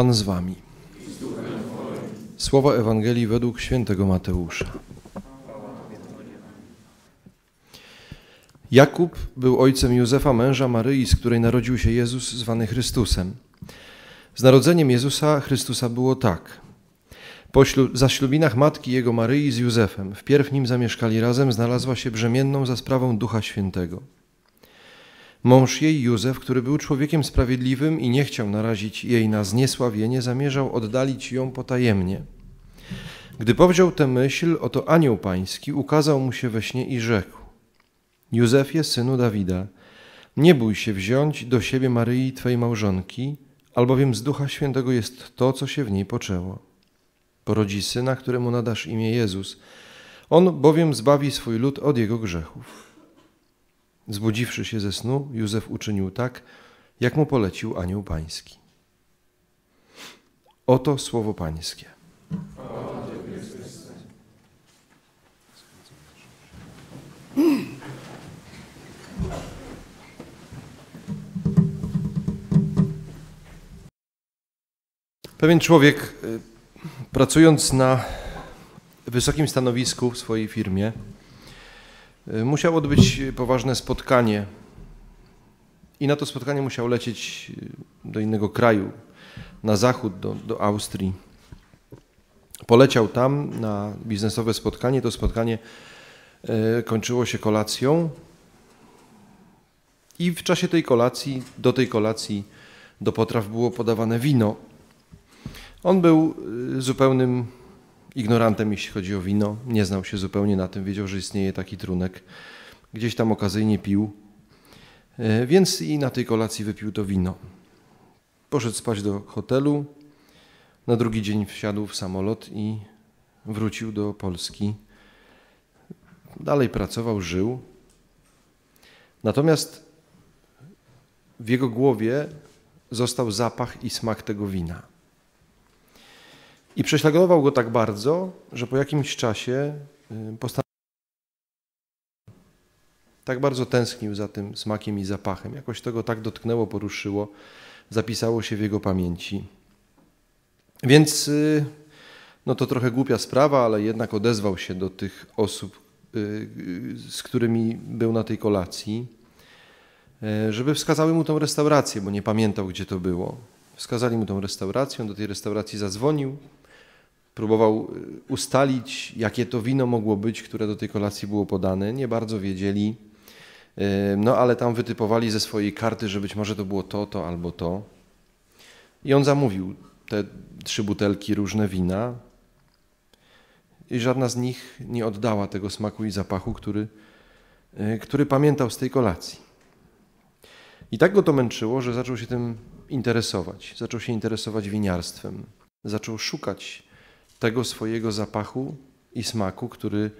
Pan z wami. Słowa Ewangelii według świętego Mateusza. Jakub był ojcem Józefa, męża Maryi, z której narodził się Jezus, zwany Chrystusem. Z narodzeniem Jezusa Chrystusa było tak. Po zaślubinach matki jego Maryi z Józefem, wpierw nim zamieszkali razem, znalazła się brzemienną za sprawą Ducha Świętego. Mąż jej, Józef, który był człowiekiem sprawiedliwym i nie chciał narazić jej na zniesławienie, zamierzał oddalić ją potajemnie. Gdy powziął tę myśl, oto anioł pański ukazał mu się we śnie i rzekł: Józefie, synu Dawida, nie bój się wziąć do siebie Maryi, twej małżonki, albowiem z Ducha Świętego jest to, co się w niej poczęło. Porodzi syna, któremu nadasz imię Jezus. On bowiem zbawi swój lud od jego grzechów. Zbudziwszy się ze snu, Józef uczynił tak, jak mu polecił anioł pański. Oto słowo pańskie. Pewien człowiek, y, pracując na wysokim stanowisku w swojej firmie, y, musiał odbyć poważne spotkanie. I na to spotkanie musiał lecieć y, do innego kraju, na zachód, do, do Austrii. Poleciał tam na biznesowe spotkanie. To spotkanie kończyło się kolacją. I w czasie tej kolacji, do tej kolacji, do potraw było podawane wino. On był y, zupełnym ignorantem, jeśli chodzi o wino. Nie znał się zupełnie na tym, wiedział, że istnieje taki trunek. Gdzieś tam okazyjnie pił, y, więc i na tej kolacji wypił to wino. Poszedł spać do hotelu. Na drugi dzień wsiadł w samolot i wrócił do Polski. Dalej pracował, żył. Natomiast w jego głowie został zapach i smak tego wina. I prześladował go tak bardzo, że po jakimś czasie y, postanowił. Tak bardzo tęsknił za tym smakiem i zapachem. Jakoś tego tak dotknęło, poruszyło, zapisało się w jego pamięci. Więc y, no to trochę głupia sprawa, ale jednak odezwał się do tych osób, y, z którymi był na tej kolacji, żeby wskazały mu tą restaurację, bo nie pamiętał, gdzie to było. Wskazali mu tą restaurację, do tej restauracji zadzwonił, próbował y, ustalić, jakie to wino mogło być, które do tej kolacji było podane. Nie bardzo wiedzieli, y, no ale tam wytypowali ze swojej karty, że być może to było to, to albo to. I on zamówił te trzy butelki różne wina i żadna z nich nie oddała tego smaku i zapachu, który, y, który pamiętał z tej kolacji. I tak go to męczyło, że zaczął się tym interesować. Zaczął się interesować winiarstwem. Zaczął szukać tego swojego zapachu i smaku, który,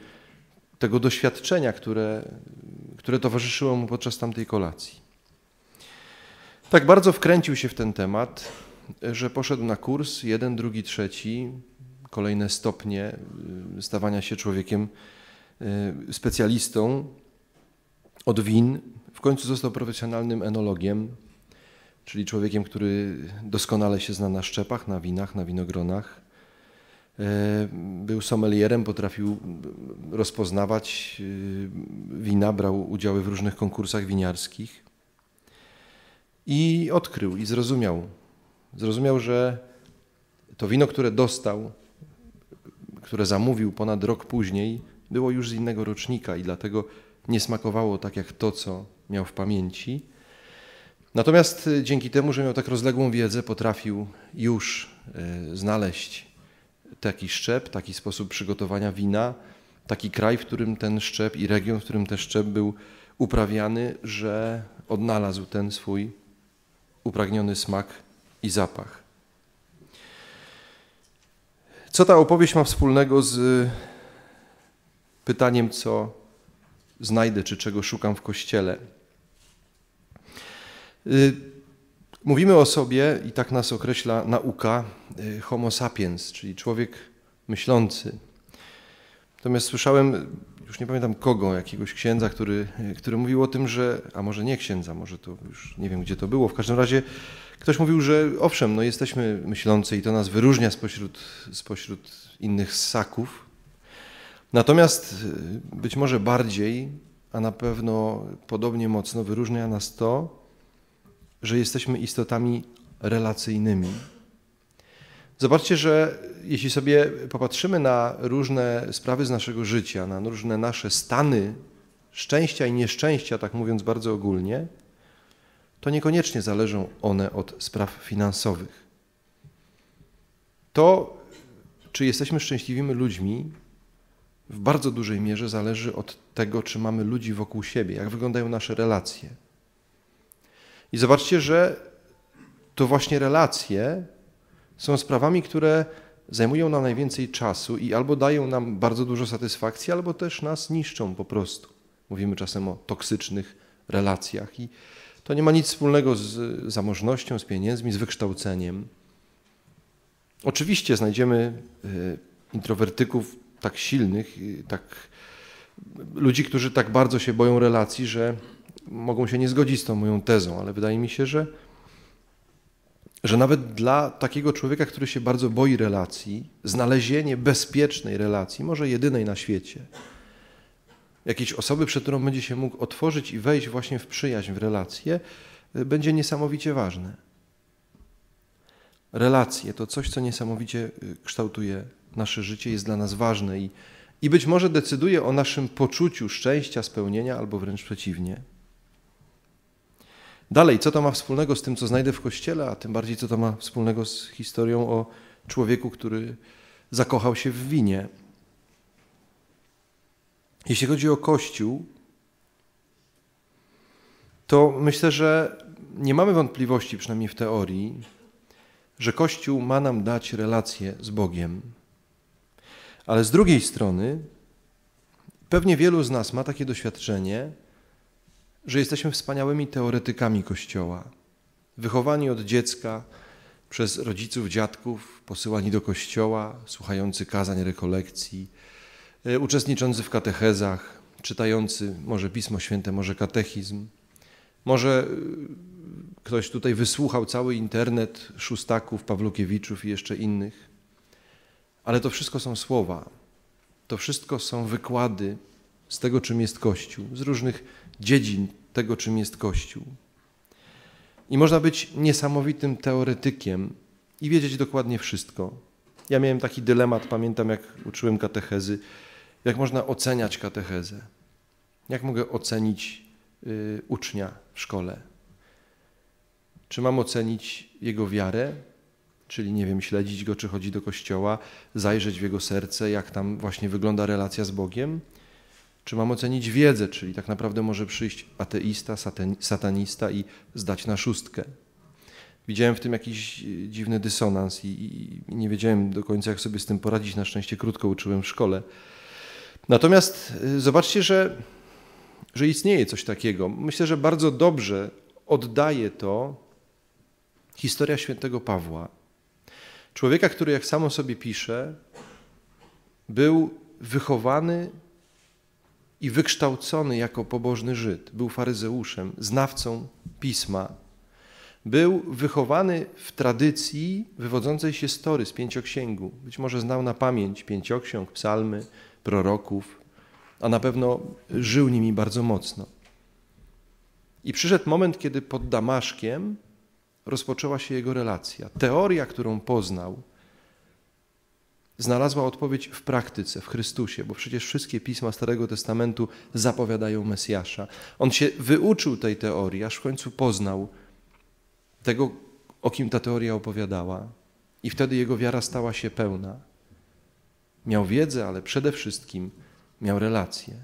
tego doświadczenia, które, które towarzyszyło mu podczas tamtej kolacji. Tak bardzo wkręcił się w ten temat, że poszedł na kurs, jeden, drugi, trzeci, kolejne stopnie y, stawania się człowiekiem y, specjalistą od win. W końcu został profesjonalnym enologiem, czyli człowiekiem, który doskonale się zna na szczepach, na winach, na winogronach. E, był sommelierem, potrafił rozpoznawać e, wina, brał udziały w różnych konkursach winiarskich i odkrył i zrozumiał. Zrozumiał, że to wino, które dostał, które zamówił ponad rok później, było już z innego rocznika i dlatego nie smakowało tak jak to, co miał w pamięci. Natomiast e, dzięki temu, że miał tak rozległą wiedzę, potrafił już znaleźć taki szczep, taki sposób przygotowania wina, taki kraj, w którym ten szczep i region, w którym ten szczep był uprawiany, że odnalazł ten swój upragniony smak i zapach. Co ta opowieść ma wspólnego z pytaniem, co znajdę, czy czego szukam w kościele? Y, Mówimy o sobie, i tak nas określa nauka, y, homo sapiens, czyli człowiek myślący. Natomiast słyszałem już nie pamiętam kogo, jakiegoś księdza, który, który mówił o tym, że, a może nie księdza, może to już nie wiem, gdzie to było, w każdym razie ktoś mówił, że owszem, no jesteśmy myślący i to nas wyróżnia spośród, spośród innych ssaków, natomiast y, być może bardziej, a na pewno podobnie mocno wyróżnia nas to, że jesteśmy istotami relacyjnymi. Zobaczcie, że jeśli sobie popatrzymy na różne sprawy z naszego życia, na różne nasze stany szczęścia i nieszczęścia, tak mówiąc bardzo ogólnie, to niekoniecznie zależą one od spraw finansowych. To, czy jesteśmy szczęśliwymi ludźmi, w bardzo dużej mierze zależy od tego, czy mamy ludzi wokół siebie, jak wyglądają nasze relacje. I zobaczcie, że to właśnie relacje są sprawami, które zajmują nam najwięcej czasu i albo dają nam bardzo dużo satysfakcji, albo też nas niszczą po prostu. Mówimy czasem o toksycznych relacjach i to nie ma nic wspólnego z zamożnością, z pieniędzmi, z wykształceniem. Oczywiście znajdziemy e, introwertyków tak silnych, tak ludzi, którzy tak bardzo się boją relacji, że mogą się nie zgodzić z tą moją tezą, ale wydaje mi się, że że nawet dla takiego człowieka, który się bardzo boi relacji, znalezienie bezpiecznej relacji, może jedynej na świecie, jakiejś osoby, przed którą będzie się mógł otworzyć i wejść właśnie w przyjaźń, w relację, będzie niesamowicie ważne. Relacje to coś, co niesamowicie y, kształtuje nasze życie, jest dla nas ważne i, i być może decyduje o naszym poczuciu szczęścia, spełnienia, albo wręcz przeciwnie. Dalej, co to ma wspólnego z tym, co znajdę w kościele, a tym bardziej, co to ma wspólnego z historią o człowieku, który zakochał się w winie. Jeśli chodzi o Kościół, to myślę, że nie mamy wątpliwości, przynajmniej w teorii, że Kościół ma nam dać relację z Bogiem. Ale z drugiej strony, pewnie wielu z nas ma takie doświadczenie, że jesteśmy wspaniałymi teoretykami Kościoła, wychowani od dziecka przez rodziców, dziadków, posyłani do Kościoła, słuchający kazań, rekolekcji, e, uczestniczący w katechezach, czytający może Pismo Święte, może katechizm. Może e, ktoś tutaj wysłuchał cały internet Szustaków, Pawłukiewiczów i jeszcze innych. Ale to wszystko są słowa. To wszystko są wykłady z tego, czym jest Kościół, z różnych dziedzin tego, czym jest Kościół. I można być niesamowitym teoretykiem i wiedzieć dokładnie wszystko. Ja miałem taki dylemat, pamiętam jak uczyłem katechezy, jak można oceniać katechezę. Jak mogę ocenić y, ucznia w szkole? Czy mam ocenić jego wiarę, czyli nie wiem, śledzić go, czy chodzi do kościoła, zajrzeć w jego serce, jak tam właśnie wygląda relacja z Bogiem? Czy mam ocenić wiedzę, czyli tak naprawdę może przyjść ateista, satanista i zdać na szóstkę. Widziałem w tym jakiś e, dziwny dysonans i, i, nie wiedziałem do końca, jak sobie z tym poradzić. Na szczęście krótko uczyłem w szkole. Natomiast e, zobaczcie, że, że istnieje coś takiego. Myślę, że bardzo dobrze oddaje to historia świętego Pawła. Człowieka, który, jak samo sobie pisze, był wychowany i wykształcony jako pobożny Żyd. Był faryzeuszem, znawcą pisma. Był wychowany w tradycji wywodzącej się z Tory, z pięcioksięgu. Być może znał na pamięć pięcioksiąg, psalmy, proroków, a na pewno żył nimi bardzo mocno. I przyszedł moment, kiedy pod Damaszkiem rozpoczęła się jego relacja. Teoria, którą poznał, znalazła odpowiedź w praktyce, w Chrystusie, bo przecież wszystkie pisma Starego Testamentu zapowiadają Mesjasza. On się wyuczył tej teorii, aż w końcu poznał tego, o kim ta teoria opowiadała, i wtedy jego wiara stała się pełna. Miał wiedzę, ale przede wszystkim miał relacje.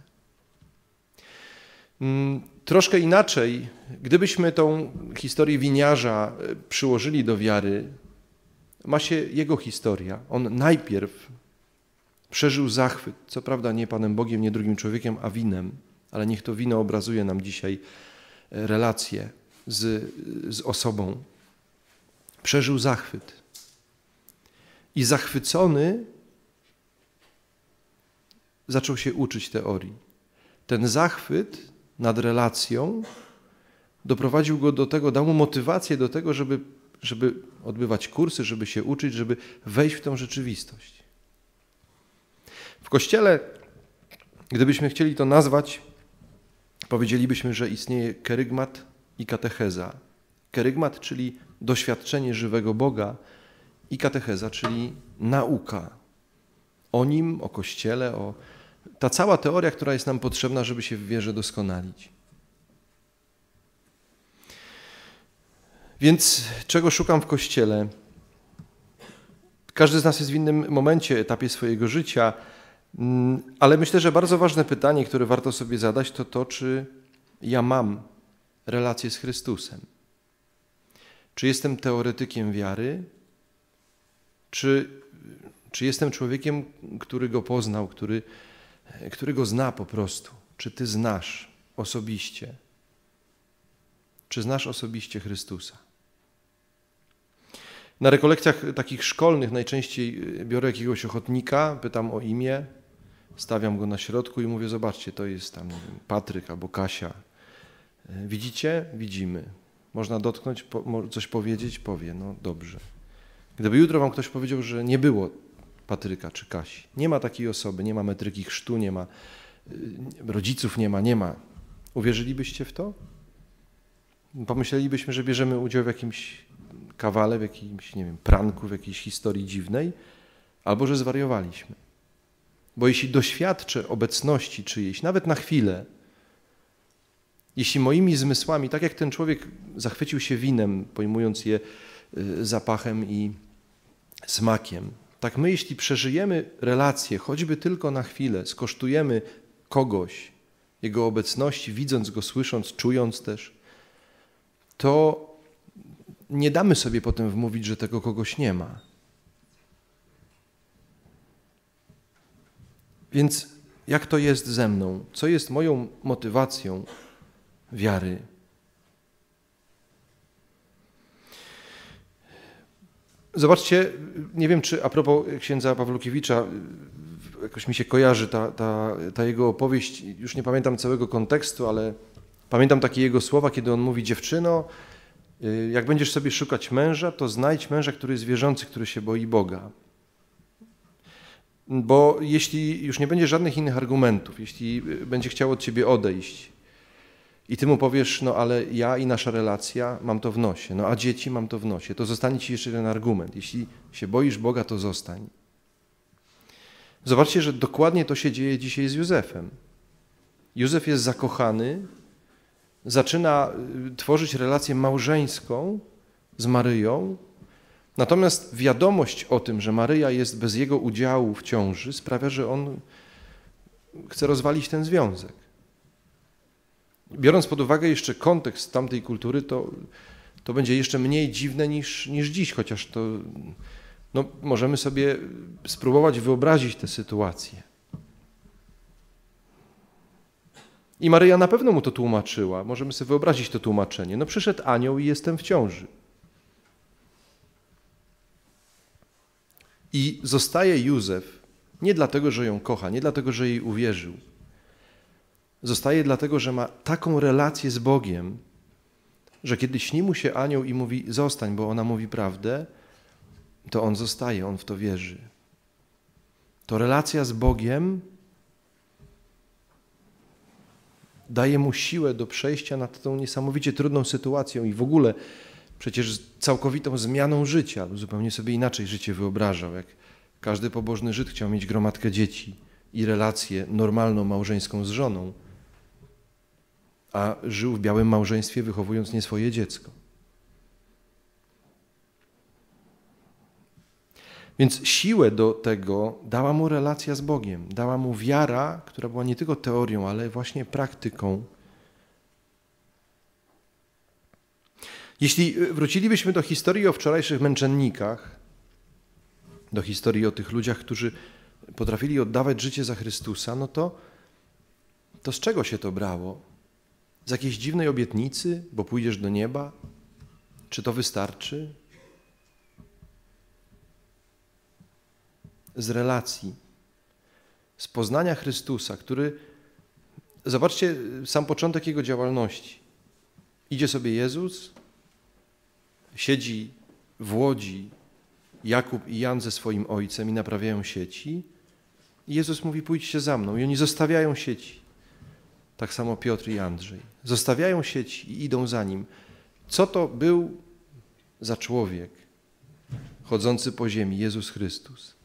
Mm, troszkę inaczej, gdybyśmy tą historię winiarza e, przyłożyli do wiary, ma się jego historia. On najpierw przeżył zachwyt, co prawda nie Panem Bogiem, nie drugim człowiekiem, a winem, ale niech to wino obrazuje nam dzisiaj e, relacje z, z osobą. Przeżył zachwyt. I zachwycony zaczął się uczyć teorii. ten zachwyt nad relacją doprowadził go do tego, dał mu motywację do tego, żeby, żeby odbywać kursy, żeby się uczyć, żeby wejść w tą rzeczywistość. W kościele, gdybyśmy chcieli to nazwać, powiedzielibyśmy, że istnieje kerygmat i katecheza. Kerygmat, czyli doświadczenie żywego Boga, i katecheza, czyli nauka o nim, o Kościele, o ta cała teoria, która jest nam potrzebna, żeby się w wierze doskonalić. Więc czego szukam w Kościele? Każdy z nas jest w innym momencie, etapie swojego życia, mm, ale myślę, że bardzo ważne pytanie, które warto sobie zadać, to to, czy ja mam relację z Chrystusem. Czy jestem teoretykiem wiary, czy, czy jestem człowiekiem, który go poznał, który, który go zna po prostu? Czy ty znasz osobiście? Czy znasz osobiście Chrystusa? Na rekolekcjach takich szkolnych najczęściej biorę jakiegoś ochotnika, pytam o imię, stawiam go na środku i mówię: Zobaczcie, to jest tam Patryk albo Kasia. Widzicie? Widzimy. Można dotknąć, coś powiedzieć? Powie, no dobrze. Gdyby jutro wam ktoś powiedział, że nie było Patryka czy Kasi, nie ma takiej osoby, nie ma metryki chrztu, nie ma y, rodziców, nie ma, nie ma. Uwierzylibyście w to? Pomyślelibyśmy, że bierzemy udział w jakimś kawale, w jakimś, nie wiem, pranku, w jakiejś historii dziwnej, albo że zwariowaliśmy. Bo jeśli doświadczę obecności czyjejś, nawet na chwilę, jeśli moimi zmysłami, tak jak ten człowiek zachwycił się winem, pojmując je y, zapachem i smakiem, tak my, jeśli przeżyjemy relację, choćby tylko na chwilę, skosztujemy kogoś, jego obecności, widząc go, słysząc, czując też, to nie damy sobie potem wmówić, że tego kogoś nie ma. Więc jak to jest ze mną? Co jest moją motywacją wiary? Zobaczcie, nie wiem, czy a propos księdza Pawlukiewicza, jakoś mi się kojarzy ta, ta, ta jego opowieść, już nie pamiętam całego kontekstu, ale pamiętam takie jego słowa, kiedy on mówi, dziewczyno, jak będziesz sobie szukać męża, to znajdź męża, który jest wierzący, który się boi Boga. Bo jeśli już nie będzie żadnych innych argumentów, jeśli będzie chciał od ciebie odejść, i ty mu powiesz, no ale ja i nasza relacja mam to w nosie, no a dzieci mam to w nosie, to zostanie ci jeszcze jeden argument. Jeśli się boisz Boga, to zostań. Zobaczcie, że dokładnie to się dzieje dzisiaj z Józefem. Józef jest zakochany, zaczyna y, tworzyć relację małżeńską z Maryją, natomiast wiadomość o tym, że Maryja jest bez jego udziału w ciąży, sprawia, że on chce rozwalić ten związek. Biorąc pod uwagę jeszcze kontekst tamtej kultury, to, to będzie jeszcze mniej dziwne niż, niż dziś, chociaż to no, możemy sobie spróbować wyobrazić tę sytuację. I Maryja na pewno mu to tłumaczyła. Możemy sobie wyobrazić to tłumaczenie. No przyszedł anioł i jestem w ciąży. I zostaje Józef nie dlatego, że ją kocha, nie dlatego, że jej uwierzył, Zostaje dlatego, że ma taką relację z Bogiem, że kiedy śni mu się anioł i mówi zostań, bo ona mówi prawdę, to on zostaje, on w to wierzy. To relacja z Bogiem daje mu siłę do przejścia nad tą niesamowicie trudną sytuacją i w ogóle przecież całkowitą zmianą życia, zupełnie sobie inaczej życie wyobrażał, jak każdy pobożny Żyd chciał mieć gromadkę dzieci i relację normalną małżeńską z żoną a żył w białym małżeństwie, wychowując nie swoje dziecko. Więc siłę do tego dała mu relacja z Bogiem, dała mu wiara, która była nie tylko teorią, ale właśnie praktyką. Jeśli wrócilibyśmy do historii o wczorajszych męczennikach, do historii o tych ludziach, którzy potrafili oddawać życie za Chrystusa, no to, to z czego się to brało? Z jakiejś dziwnej obietnicy, bo pójdziesz do nieba? Czy to wystarczy? Z relacji, z poznania Chrystusa, który zobaczcie sam początek jego działalności. Idzie sobie Jezus, siedzi w łodzi Jakub i Jan ze swoim ojcem i naprawiają sieci. I Jezus mówi: Pójdźcie za mną. I oni zostawiają sieci. Tak samo Piotr i Andrzej. Zostawiają sieci i idą za nim. Co to był za człowiek chodzący po ziemi, Jezus Chrystus?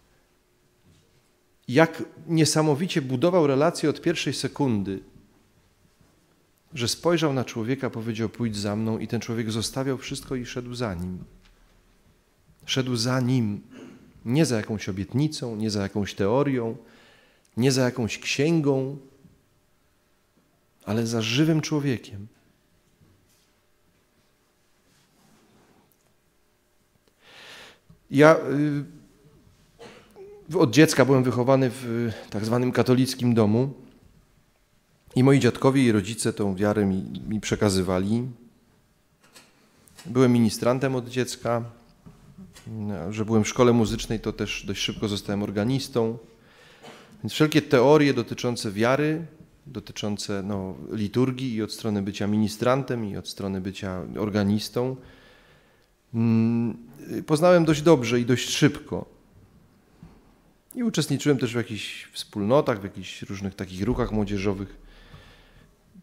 Jak niesamowicie budował relacje od pierwszej sekundy, że spojrzał na człowieka, powiedział: Pójdź za mną, i ten człowiek zostawiał wszystko i szedł za nim. Szedł za nim, nie za jakąś obietnicą, nie za jakąś teorią, nie za jakąś księgą, ale za żywym człowiekiem. Ja y, od dziecka byłem wychowany w tak zwanym katolickim domu i moi dziadkowie i rodzice tą wiarę mi, mi przekazywali. Byłem ministrantem od dziecka. Że byłem w szkole muzycznej, to też dość szybko zostałem organistą. Więc wszelkie teorie dotyczące wiary, dotyczące no, liturgii i od strony bycia ministrantem, i od strony bycia organistą, mm, poznałem dość dobrze i dość szybko. I uczestniczyłem też w jakichś wspólnotach, w jakichś różnych takich ruchach młodzieżowych,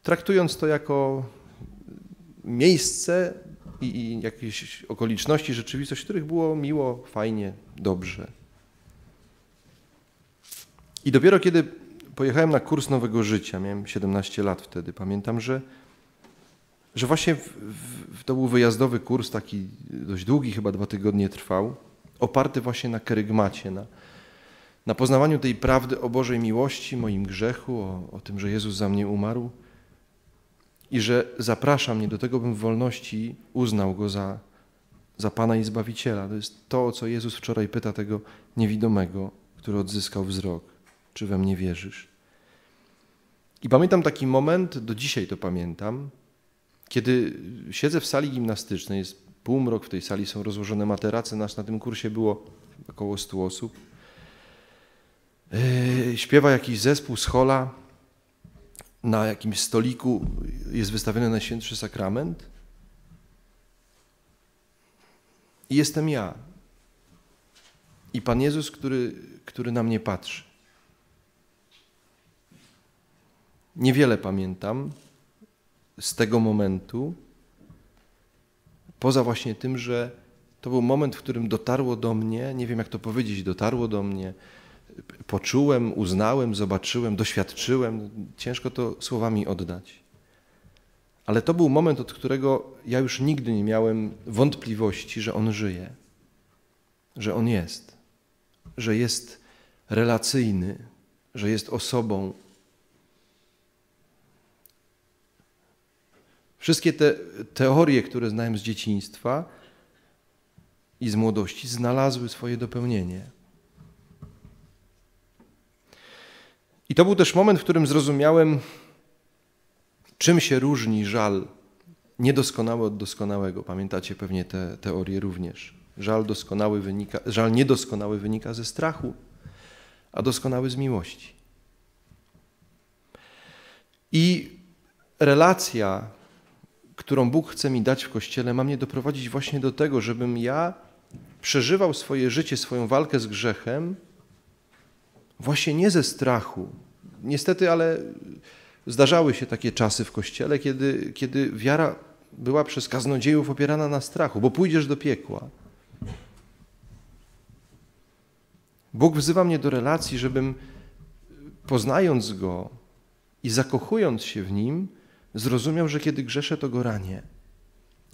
traktując to jako miejsce i, i jakieś okoliczności, rzeczywistość, w których było miło, fajnie, dobrze. I dopiero kiedy pojechałem na kurs Nowego Życia, miałem 17 lat wtedy, pamiętam, że, że właśnie w, w, to był wyjazdowy kurs, taki dość długi, chyba dwa tygodnie trwał, oparty właśnie na kerygmacie, na, na poznawaniu tej prawdy o Bożej miłości, moim grzechu, o, o tym, że Jezus za mnie umarł i że zaprasza mnie do tego, bym w wolności uznał Go za, za Pana i Zbawiciela. To jest to, o co Jezus wczoraj pyta tego niewidomego, który odzyskał wzrok. Czy we mnie wierzysz? I pamiętam taki moment, do dzisiaj to pamiętam, kiedy siedzę w sali gimnastycznej, jest półmrok, w tej sali są rozłożone materace, nas na tym kursie było około 100 osób. Yy, śpiewa jakiś zespół z hola, na jakimś stoliku jest wystawiony Najświętszy Sakrament i jestem ja. I Pan Jezus, który, który na mnie patrzy. Niewiele pamiętam z tego momentu, poza właśnie tym, że to był moment, w którym dotarło do mnie, nie wiem jak to powiedzieć, dotarło do mnie, poczułem, uznałem, zobaczyłem, doświadczyłem. Ciężko to słowami oddać. Ale to był moment, od którego ja już nigdy nie miałem wątpliwości, że On żyje, że On jest, że jest relacyjny, że jest osobą. Wszystkie te teorie, które znałem z dzieciństwa i z młodości, znalazły swoje dopełnienie. I to był też moment, w którym zrozumiałem, czym się różni żal niedoskonały od doskonałego. Pamiętacie pewnie te teorie również. Żal, doskonały wynika, żal niedoskonały wynika ze strachu, a doskonały z miłości. I relacja, którą Bóg chce mi dać w Kościele, ma mnie doprowadzić właśnie do tego, żebym ja przeżywał swoje życie, swoją walkę z grzechem Właśnie nie ze strachu. Niestety, ale zdarzały się takie czasy w Kościele, kiedy, kiedy wiara była przez kaznodziejów opierana na strachu, bo pójdziesz do piekła. Bóg wzywa mnie do relacji, żebym poznając Go i zakochując się w Nim, zrozumiał, że kiedy grzeszę, to Go ranię.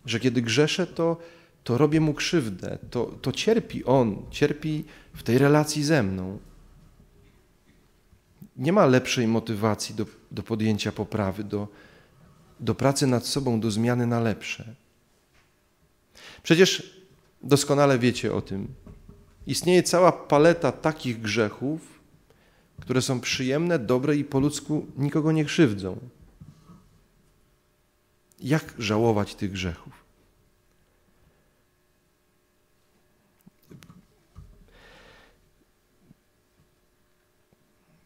Że kiedy grzeszę, to, to robię Mu krzywdę, to, to cierpi On, cierpi w tej relacji ze mną nie ma lepszej motywacji do, do podjęcia poprawy, do, do pracy nad sobą, do zmiany na lepsze. Przecież doskonale wiecie o tym. Istnieje cała paleta takich grzechów, które są przyjemne, dobre i po ludzku nikogo nie krzywdzą. Jak żałować tych grzechów?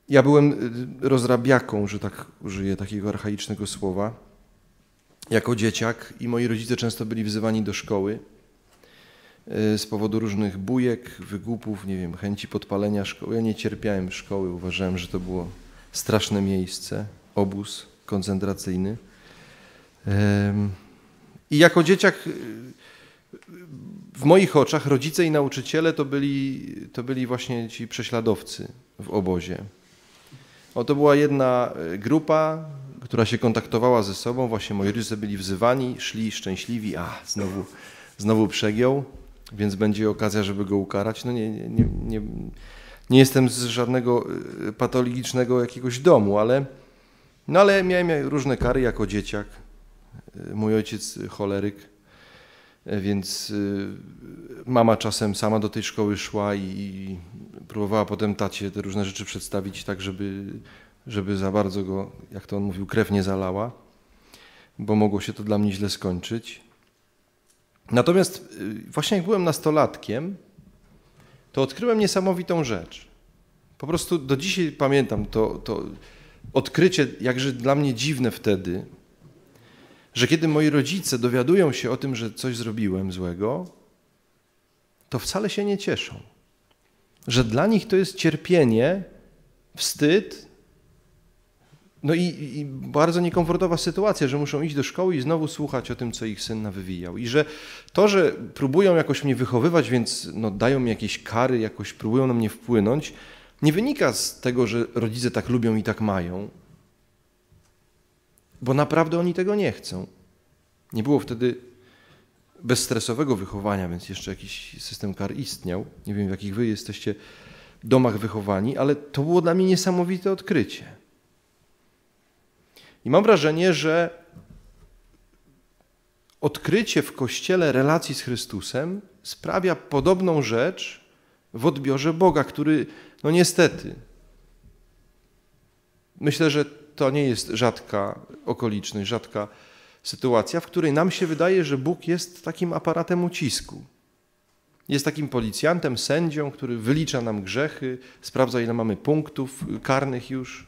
Ja byłem rozrabiaką, że tak użyję takiego archaicznego słowa, jako dzieciak i moi rodzice często byli wzywani do szkoły z powodu różnych bujek, wygłupów, nie wiem, chęci podpalenia szkoły. Ja nie cierpiałem szkoły, uważałem, że to było straszne miejsce, obóz koncentracyjny. I jako dzieciak w moich oczach rodzice i nauczyciele to byli, to byli właśnie ci prześladowcy w obozie. O, to była jedna e, grupa, która się kontaktowała ze sobą, właśnie moi rodzice byli wzywani, szli szczęśliwi, a znowu, znowu przegiął, więc będzie okazja, żeby go ukarać. No nie, nie, nie, nie, nie jestem z żadnego e, patologicznego jakiegoś domu, ale, no ale miałem różne kary jako dzieciak. E, mój ojciec choleryk, więc mama czasem sama do tej szkoły szła i próbowała potem tacie te różne rzeczy przedstawić tak, żeby, żeby za bardzo go, jak to on mówił, krew nie zalała, bo mogło się to dla mnie źle skończyć. Natomiast y, właśnie jak byłem nastolatkiem, to odkryłem niesamowitą rzecz. Po prostu do dzisiaj pamiętam to, to odkrycie, jakże dla mnie dziwne wtedy, że kiedy moi rodzice dowiadują się o tym, że coś zrobiłem złego, to wcale się nie cieszą że dla nich to jest cierpienie, wstyd, no i, i, bardzo niekomfortowa sytuacja, że muszą iść do szkoły i znowu słuchać o tym, co ich syn nawywijał. I że to, że próbują jakoś mnie wychowywać, więc no, dają mi jakieś kary, jakoś próbują na mnie wpłynąć, nie wynika z tego, że rodzice tak lubią i tak mają, bo naprawdę oni tego nie chcą. Nie było wtedy bezstresowego wychowania, więc jeszcze jakiś system kar istniał. Nie wiem, w jakich wy jesteście domach wychowani, ale to było dla mnie niesamowite odkrycie. I mam wrażenie, że odkrycie w Kościele relacji z Chrystusem sprawia podobną rzecz w odbiorze Boga, który, no niestety, myślę, że to nie jest rzadka okoliczność, rzadka sytuacja, w której nam się wydaje, że Bóg jest takim aparatem ucisku. Jest takim policjantem, sędzią, który wylicza nam grzechy, sprawdza, ile mamy punktów karnych już.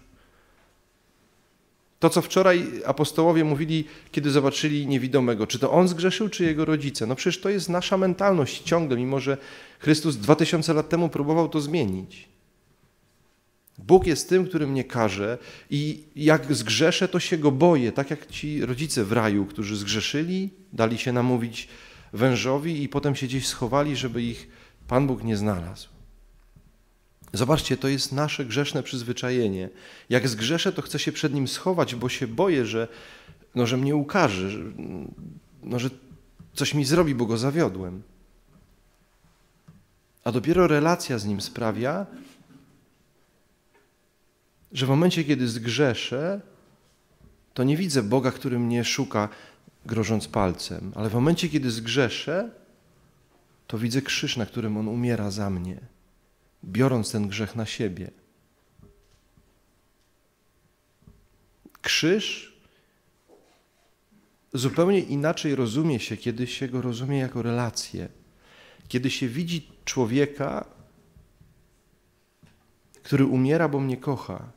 To, co wczoraj apostołowie mówili, kiedy zobaczyli niewidomego, czy to on zgrzeszył, czy jego rodzice. No przecież to jest nasza mentalność ciągle, mimo że Chrystus dwa tysiące lat temu próbował to zmienić. Bóg jest tym, który mnie karze i jak zgrzeszę, to się go boję, tak jak ci rodzice w raju, którzy zgrzeszyli, dali się namówić wężowi i potem się gdzieś schowali, żeby ich Pan Bóg nie znalazł. Zobaczcie, to jest nasze grzeszne przyzwyczajenie. Jak zgrzeszę, to chcę się przed nim schować, bo się boję, że, no, że mnie ukaże, że, no, że coś mi zrobi, bo go zawiodłem. A dopiero relacja z nim sprawia, że w momencie, kiedy zgrzeszę, to nie widzę Boga, który mnie szuka, grożąc palcem, ale w momencie, kiedy zgrzeszę, to widzę krzyż, na którym On umiera za mnie, biorąc ten grzech na siebie. Krzyż zupełnie inaczej rozumie się, kiedy się go rozumie jako relację. Kiedy się widzi człowieka, który umiera, bo mnie kocha,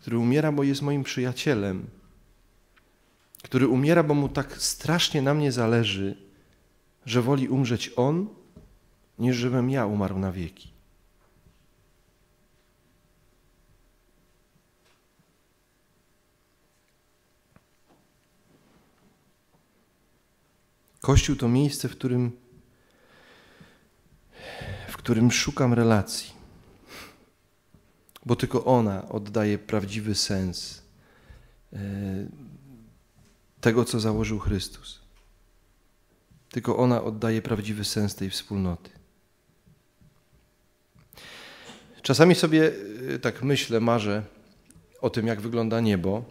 który umiera, bo jest moim przyjacielem, który umiera, bo mu tak strasznie na mnie zależy, że woli umrzeć on, niż żebym ja umarł na wieki. Kościół to miejsce, w którym, w którym szukam relacji bo tylko ona oddaje prawdziwy sens e, tego, co założył Chrystus. Tylko ona oddaje prawdziwy sens tej wspólnoty. Czasami sobie e, tak myślę, marzę o tym, jak wygląda niebo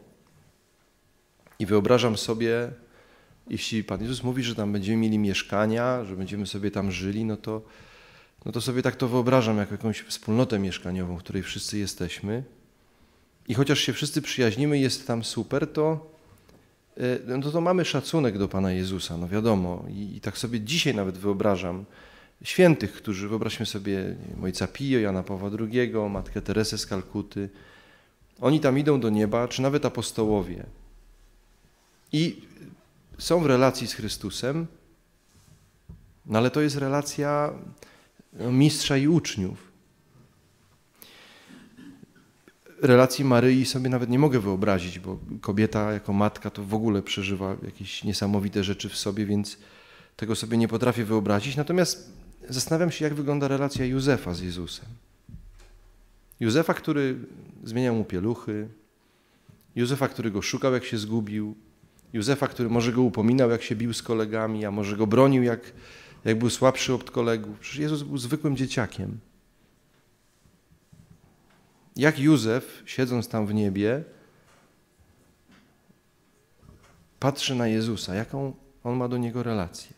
i wyobrażam sobie, jeśli Pan Jezus mówi, że tam będziemy mieli mieszkania, że będziemy sobie tam żyli, no to no to sobie tak to wyobrażam jako jakąś wspólnotę mieszkaniową, w której wszyscy jesteśmy. I chociaż się wszyscy przyjaźnimy, jest tam super, to, e, no to mamy szacunek do Pana Jezusa, no wiadomo. I, I, tak sobie dzisiaj nawet wyobrażam, świętych, którzy, wyobraźmy sobie, ojca Pio, Jana Pawła II, matkę Teresę z Kalkuty. Oni tam idą do nieba, czy nawet apostołowie. I są w relacji z Chrystusem, no ale to jest relacja mistrza i uczniów. Relacji Maryi sobie nawet nie mogę wyobrazić, bo kobieta jako matka to w ogóle przeżywa jakieś niesamowite rzeczy w sobie, więc tego sobie nie potrafię wyobrazić. Natomiast zastanawiam się, jak wygląda relacja Józefa z Jezusem. Józefa, który zmieniał mu pieluchy, Józefa, który go szukał, jak się zgubił, Józefa, który może go upominał, jak się bił z kolegami, a może go bronił, jak, jak był słabszy od kolegów. Przecież Jezus był zwykłym dzieciakiem. Jak Józef, siedząc tam w niebie, patrzy na Jezusa, jaką on ma do niego relację.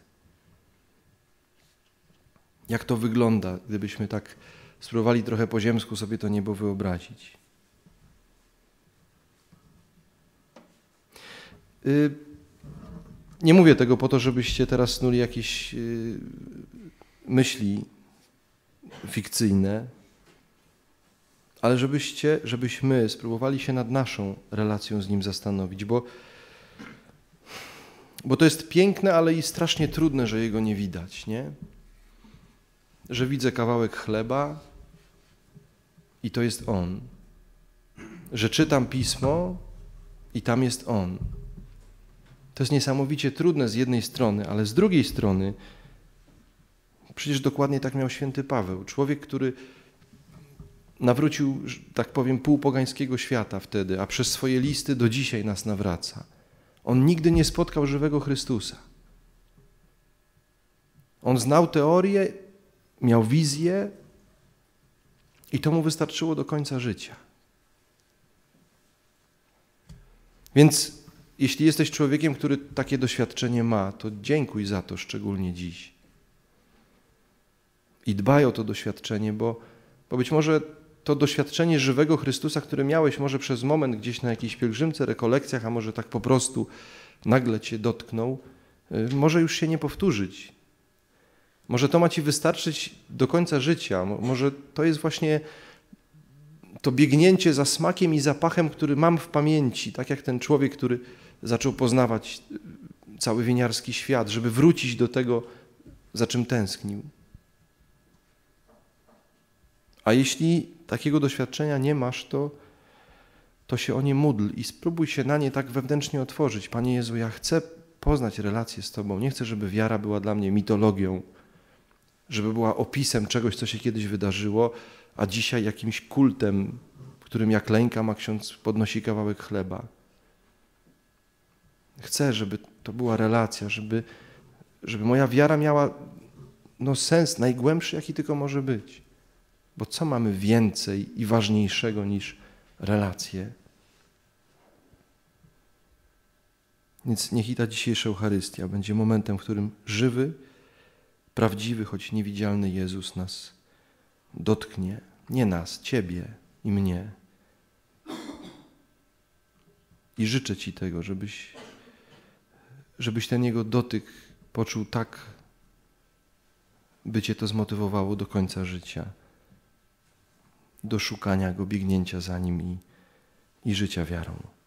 Jak to wygląda, gdybyśmy tak spróbowali trochę po ziemsku sobie to niebo wyobrazić. Y, nie mówię tego po to, żebyście teraz snuli jakieś y, myśli fikcyjne, ale żebyście, żebyśmy spróbowali się nad naszą relacją z Nim zastanowić, bo, bo to jest piękne, ale i strasznie trudne, że Jego nie widać, nie? Że widzę kawałek chleba i to jest On. Że czytam Pismo i tam jest On. To jest niesamowicie trudne z jednej strony, ale z drugiej strony przecież dokładnie tak miał święty Paweł. Człowiek, który nawrócił, tak powiem, pół pogańskiego świata wtedy, a przez swoje listy do dzisiaj nas nawraca. On nigdy nie spotkał żywego Chrystusa. On znał teorię, miał wizję i to mu wystarczyło do końca życia. Więc jeśli jesteś człowiekiem, który takie doświadczenie ma, to dziękuj za to szczególnie dziś. I dbaj o to doświadczenie, bo, bo być może to doświadczenie żywego Chrystusa, które miałeś może przez moment gdzieś na jakiejś pielgrzymce, rekolekcjach, a może tak po prostu nagle cię dotknął, y, może już się nie powtórzyć. Może to ma ci wystarczyć do końca życia. Może to jest właśnie to biegnięcie za smakiem i zapachem, który mam w pamięci, tak jak ten człowiek, który zaczął poznawać cały winiarski świat, żeby wrócić do tego, za czym tęsknił. A jeśli takiego doświadczenia nie masz, to, to się o nie módl i spróbuj się na nie tak wewnętrznie otworzyć. Panie Jezu, ja chcę poznać relację z Tobą. Nie chcę, żeby wiara była dla mnie mitologią, żeby była opisem czegoś, co się kiedyś wydarzyło, a dzisiaj jakimś kultem, którym jak lękam, a ksiądz podnosi kawałek chleba. Chcę, żeby to była relacja, żeby, żeby moja wiara miała no, sens najgłębszy, jaki tylko może być. Bo co mamy więcej i ważniejszego niż relacje? Więc niech i ta dzisiejsza Eucharystia będzie momentem, w którym żywy, prawdziwy, choć niewidzialny Jezus nas dotknie. Nie nas, Ciebie i mnie. I życzę Ci tego, żebyś żebyś ten Jego dotyk poczuł tak, by Cię to zmotywowało do końca życia, do szukania Go, biegnięcia za Nim i, i życia wiarą.